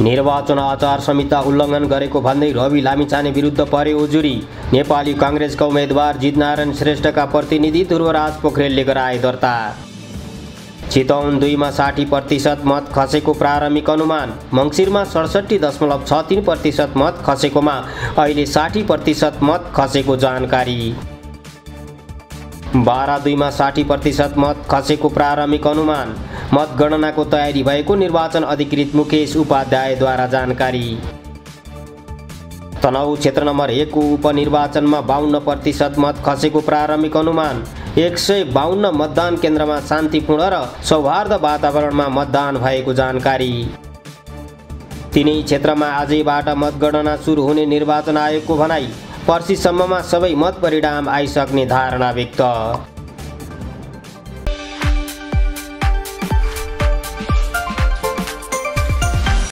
निर्वाचन आचार संहिता उल्लङ्घन गरेको भन्दै रवि लामिछाने विरुद्ध परे उजुरी। नेपाली काङ्ग्रेसका उम्मेद्वार जितनारायण श्रेष्ठका प्रतिनिधि ध्रुवराज पोखरेलले गराए दर्ता। चितौन दुईमा साठी प्रतिशत मत खसेको प्रारम्भिक अनुमान। मङ्सिरमा सडसठी दशमलव छ तिन प्रतिशत मत खसेकोमा अहिले साठी प्रतिशत मत खसेको जानकारी। बाह्र दुईमा साठी प्रतिशत मत खसेको प्रारम्भिक अनुमान। मतगणनाको तयारी भएको निर्वाचन अधिकृत मुकेश उपाध्यायद्वारा जानकारी। तनहु क्षेत्र नम्बर एकको उपनिर्वाचनमा बाहन्न प्रतिशत मत खसेको प्रारम्भिक अनुमान। एक सय बाहन्न मतदान केन्द्रमा शान्तिपूर्ण र सौहार्द वातावरणमा मतदान भएको जानकारी। तिनै क्षेत्रमा आजैबाट मतगणना सुरु हुने निर्वाचन आयोगको भनाई पर्सिसम्ममा सबै मत परिणाम आइसक्ने धारणा व्यक्त।